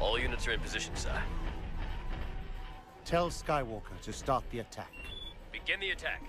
All units are in position, sir. Tell Skywalker to start the attack. Begin the attack.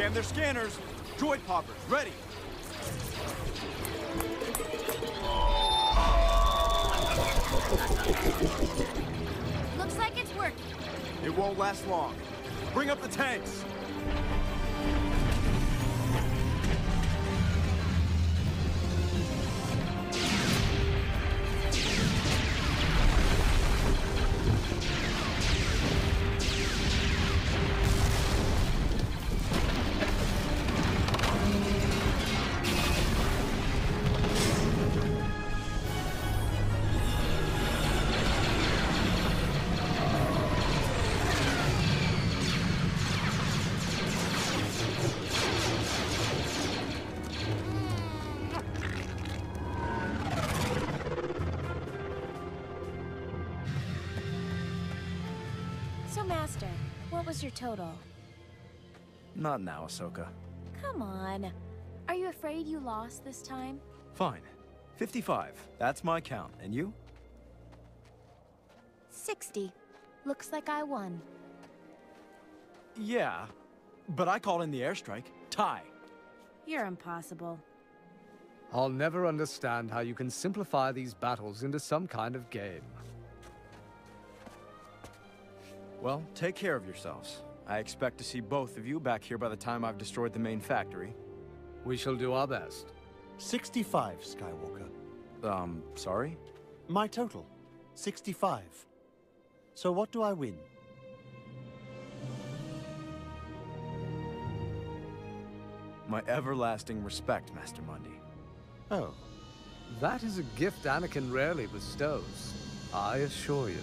Jam their scanners. Droid poppers, ready. Looks like it's working. It won't last long. Bring up the tanks. So, Master, what was your total? Not now, Ahsoka. Come on. Are you afraid you lost this time? Fine. 55. That's my count. And you? 60. Looks like I won. Yeah. But I called in the airstrike. Tie. You're impossible. I'll never understand how you can simplify these battles into some kind of game. Well, take care of yourselves. I expect to see both of you back here by the time I've destroyed the main factory. We shall do our best. 65, Skywalker. Um, sorry? My total. 65. So what do I win? My everlasting respect, Master Mundi. Oh, That is a gift Anakin rarely bestows, I assure you.